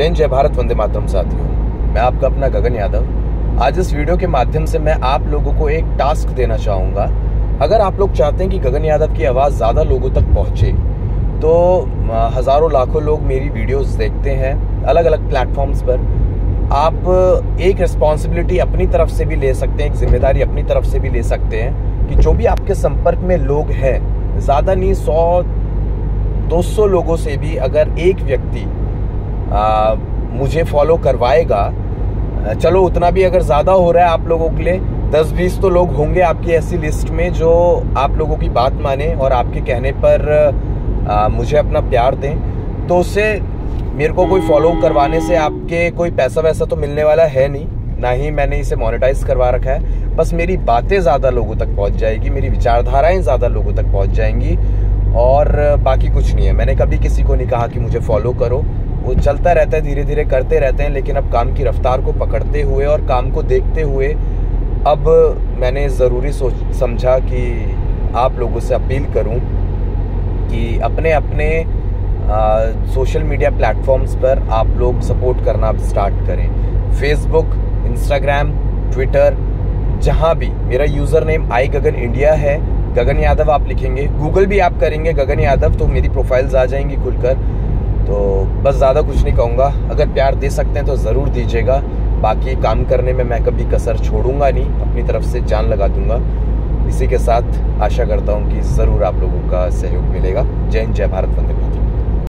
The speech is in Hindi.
जय जय भारत, वंदे मातरम साथियों। मैं आपका अपना गगन यादव। आज इस वीडियो के माध्यम से मैं आप लोगों को एक टास्क देना चाहूँगा। अगर आप लोग चाहते हैं कि गगन यादव की आवाज़ ज़्यादा लोगों तक पहुँचे तो हज़ारों लाखों लोग मेरी वीडियोस देखते हैं अलग अलग प्लेटफॉर्म्स पर। आप एक रिस्पॉन्सिबिलिटी अपनी तरफ़ से भी ले सकते हैं, एक ज़िम्मेदारी अपनी तरफ़ से भी ले सकते हैं कि जो भी आपके संपर्क में लोग हैं, ज़्यादा नहीं, सौ 200 लोगों से भी अगर एक व्यक्ति आ, मुझे फॉलो करवाएगा। चलो उतना भी अगर ज़्यादा हो रहा है आप लोगों के लिए दस बीस तो लोग होंगे आपकी ऐसी लिस्ट में जो आप लोगों की बात माने और आपके कहने पर आ, मुझे अपना प्यार दें। तो उससे मेरे को कोई फॉलो करवाने से आपके कोई पैसा वैसा तो मिलने वाला है नहीं ना ही मैंने इसे मोनेटाइज करवा रखा है। बस मेरी बातें ज़्यादा लोगों तक पहुँच जाएगी मेरी विचारधाराएँ ज़्यादा लोगों तक पहुँच जाएँगी और बाकी कुछ नहीं है। मैंने कभी किसी को नहीं कहा कि मुझे फॉलो करो। वो चलता रहता है धीरे धीरे करते रहते हैं, लेकिन अब काम की रफ्तार को पकड़ते हुए और काम को देखते हुए अब मैंने ज़रूरी सोच, समझा कि आप लोगों से अपील करूँ कि अपने अपने सोशल मीडिया प्लेटफॉर्म्स पर आप लोग सपोर्ट करना स्टार्ट करें। फेसबुक इंस्टाग्राम ट्विटर जहाँ भी। मेरा user name I Gagan India है। गगन यादव आप लिखेंगे। गूगल भी आप करेंगे गगन यादव तो मेरी प्रोफाइल्स आ जाएँगी खुलकर। तो बस ज़्यादा कुछ नहीं कहूँगा। अगर प्यार दे सकते हैं तो ज़रूर दीजिएगा। बाकी काम करने में मैं कभी कसर छोड़ूँगा नहीं, अपनी तरफ़ से जान लगा दूँगा। इसी के साथ आशा करता हूँ कि ज़रूर आप लोगों का सहयोग मिलेगा। जय हिंद, जय भारत, वंदे।